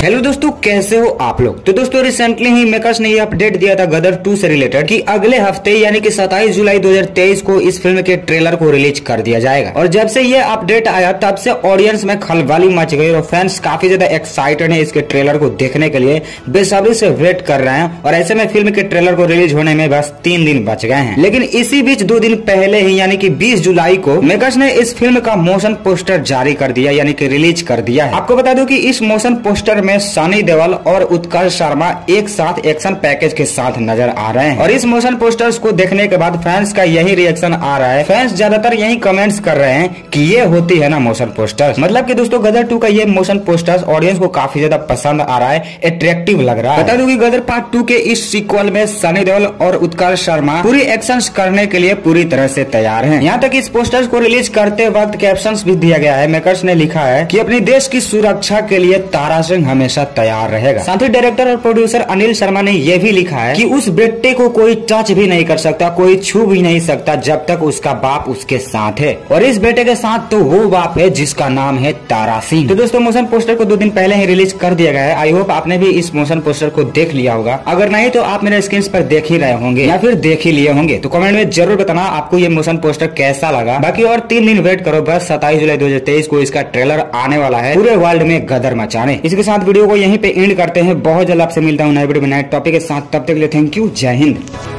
दोस्तों, कैसे हो आप लोग? तो दोस्तों रिसेंटली ही मेकर्स ने ये अपडेट दिया था गदर टू से रिलेटेड कि अगले हफ़्ते, यानी कि 27 जुलाई 2023 को इस फ़िल्म के ट्रेलर को रिलीज़ कर दिया जाएगा। और जब से ये अपडेट आया, तब से ऑडियंस में खलबली मच गई और फैंस काफ़ी ज़्यादा एक्साइटेड है इसके ट्रेलर को देखने के लिए। बेसब्री से वेट कर रहे हैं और ऐसे में फ़िल्म के ट्रेलर को रिलीज़ होने में बस तीन दिन बच गए हैं। लेकिन इसी बीच दो दिन पहले ही, यानी की बीस जुलाई को, मेकर्स ने इस फ़िल्म का मोशन पोस्टर जारी कर दिया, यानी की रिलीज़ कर दिया है। आपको बता दूँ की इस मोशन पोस्टर में सनी देवल और उत्कर्ष शर्मा एक साथ एक्शन पैकेज के साथ नज़र आ रहे हैं। और इस मोशन पोस्टर्स को देखने के बाद फैंस का यही रिएक्शन आ रहा है। फैंस ज़्यादातर यही कमेंट्स कर रहे हैं कि ये होती है ना मोशन पोस्टर्स मतलब कि दोस्तों गदर टू का ये मोशन पोस्टर्स ऑडियंस को काफ़ी ज़्यादा पसंद आ रहा है अट्रैक्टिव लग रहा है। बता दूँ कि गदर पार्ट टू के इस सीक्वल में सनी देवल और उत्कर्ष शर्मा पूरी एक्शन करने के लिए पूरी तरह से तैयार है। यहाँ तक इस पोस्टर्स को रिलीज़ करते वक्त कैप्शन भी दिया गया है। मेकर्स ने लिखा है की अपने देश की सुरक्षा के लिए तारा सिंह हमेशा तैयार रहेगा। साथ ही डायरेक्टर और प्रोड्यूसर अनिल शर्मा ने यह भी लिखा है कि उस बेटे को कोई टच भी नहीं कर सकता, कोई छू भी नहीं सकता जब तक उसका बाप उसके साथ है। और इस बेटे के साथ तो वो बाप है जिसका नाम है तारा सिंह। तो दोस्तों मोशन पोस्टर को दो दिन पहले ही रिलीज़ कर दिया गया है। आई होप आपने भी इस मोशन पोस्टर को देख लिया होगा। अगर नहीं तो आप मेरे स्क्रीन पर देख ही रहे होंगे या फिर देख ही लिए होंगे। तो कमेंट में ज़रूर बताना आपको ये मोशन पोस्टर कैसा लगा। बाकी और तीन दिन वेट करो बस। सताईस जुलाई दो हज़ार तेईस को इसका ट्रेलर आने वाला है। पूरे वर्ल्ड में गदर मचाने। इसके साथ वीडियो को यहीं पे एंड करते हैं। बहुत जल्द आपसे मिलता हूँ नए वीडियो में नए टॉपिक के साथ। तब तक के लिए थैंक यू जय हिंद।